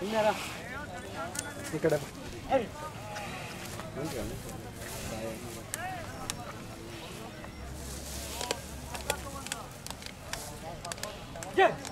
విన్నారా ఇక్కడ Yeah!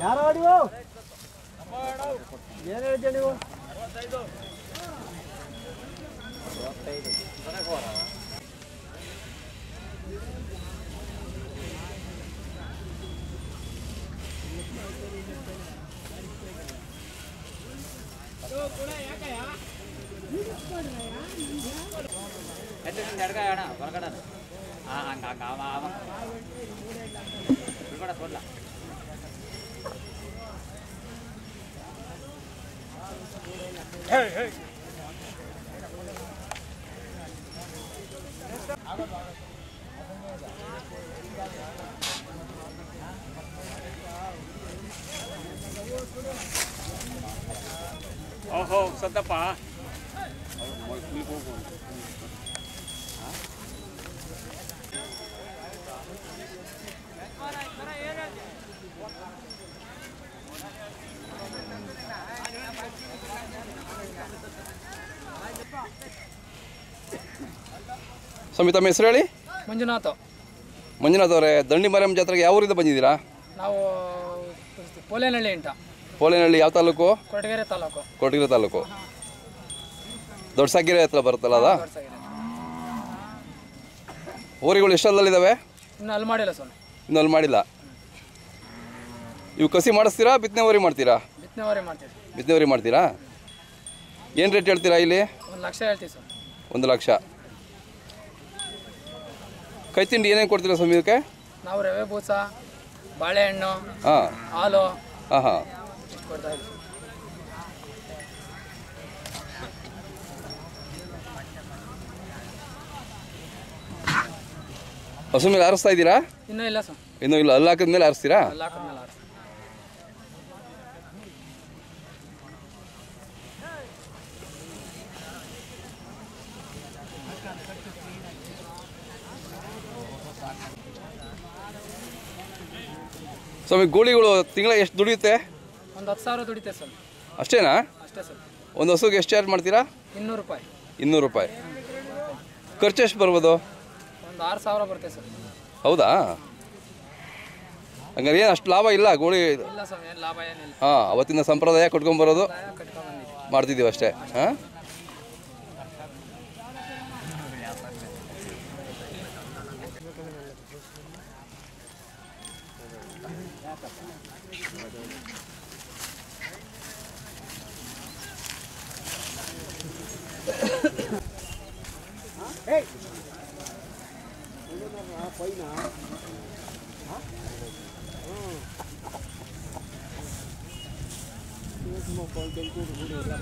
ಯಾರು ನೀವು ಏನು ಹೇಳ್ತೀಯ ನೀವು ಎಡಗಾಯಣ ಹೊರಗಡೆ ಹಾಂ ಹಂಗೆ ಹಂಗೆ ಅವ lắm hey, hey. Oh, oh, santa pa. ಸ್ವಾಮಿ ತಮ್ಮ ಹೆಸರು ಹೇಳಿ? ಮಂಜುನಾಥ. ಮಂಜುನಾಥ್ ಅವರೇ ದಂಡಿ ಮರಂ ಜಾತ್ರೆಗೆ ಯಾವ ಊರಿಂದ ಬಂದಿದ್ದೀರಾ? ನಾವು ಪೋಲೇನಹಳ್ಳಿ ಅಂತ. ಪೋಲೇನಹಳ್ಳಿ ಯಾವ ತಾಲೂಕು? ಕೊರಟಗೆರೆ ತಾಲೂಕು. ಕೊರಟಗೆರೆ ತಾಲೂಕು. ದೊಡ್ಡಸಾಗಿರೆ ಹತ್ರ ಬರುತ್ತಲ್ಲ ಅದ? ಊರಿಗಳು ಎಷ್ಟೊಂದಲ್ಲಿದ್ದಾವೆ ಇನ್ನು ಅಲ್ಲಿ ಮಾಡಿಲ್ಲ ಸರ್ ಇನ್ನು ಅಲ್ಲಿ ಮಾಡಿಲ್ಲ. ಇವು ಕಸಿ ಮಾಡಿಸ್ತೀರಾ ಬಿತ್ತನೆ ಓರಿ ಮಾಡ್ತೀರಾ? ಬಿತ್ತನೆವರಿ ಮಾಡ್ತೀವಿ. ಬಿತ್ತನೆ ಓರಿ ಮಾಡ್ತೀರಾ? ಏನು ರೇಟ್ ಹೇಳ್ತೀರಾ ಇಲ್ಲಿ? ಒಂದು ಲಕ್ಷ ಹೇಳ್ತೀವಿ ಸರ್ ಒಂದು ಲಕ್ಷ. ಕೈ ತಿಂಡಿ ಏನೇನು ಕೊಡ್ತೀರಾ ಸ್ವಾಮಿ ಇದಕ್ಕೆ? ನಾವು ರವೆ ಬೂಸ ಬಾಳೆಹಣ್ಣು ಹಾಂ. ಹಾಲು. ಹಾಂ ಹಾಂ. ಹಸು ಮೇಲೆ ಆರಿಸ್ತಾ ಇದ್ದೀರಾ? ಇನ್ನೂ ಇಲ್ಲ ಸರ್ ಇನ್ನೂ ಇಲ್ಲ. ಅಲ್ಲಿ ಹಾಕಿದ್ಮೇಲೆ ಆರಿಸ್ತೀರಾ? ಸ್ವಾಮಿ ಗೂಳಿಗಳು ತಿಂಗಳ ಎಷ್ಟು ದುಡಿಯುತ್ತೆ? ಒಂದು ಹತ್ತು ಸಾವಿರ ದುಡಿತೆ ಸ್ವಾಮಿ. ಅಷ್ಟೇನಾ? ಅಷ್ಟೇ ಸರ್ ಒಂದು ಹಸುಗೆ ಎಷ್ಟು ಚಾರ್ಜ್ ಮಾಡ್ತೀರಾ? ಇನ್ನೂರು ರೂಪಾಯಿ. ಇನ್ನೂರು ರೂಪಾಯಿ. ಖರ್ಚು ಎಷ್ಟು ಬರ್ಬೋದು? ಒಂದು ಆರು ಸಾವಿರ ಬರುತ್ತೆ ಸರ್ ಹೌದಾ? ಹಂಗಾರೆ ಏನು ಅಷ್ಟು ಲಾಭ ಇಲ್ಲ ಗೋಳಿ? ಇಲ್ಲ ಸ್ವಾಮಿ ಏನು ಲಾಭ ಏನಿಲ್ಲ. ಹಾಂ ಅವತ್ತಿನ ಸಂಪ್ರದಾಯ ಕಟ್ಕೊಂಬರೋದು ಕಟ್ಕೊಂಡ್ಬಂದಿದ್ದೀವಿ ಮಾಡ್ತಿದ್ದೀವಿ ಅಷ್ಟೇ. ಹಾಂ? Hey! పైన మొక్కలు కూడా కూడా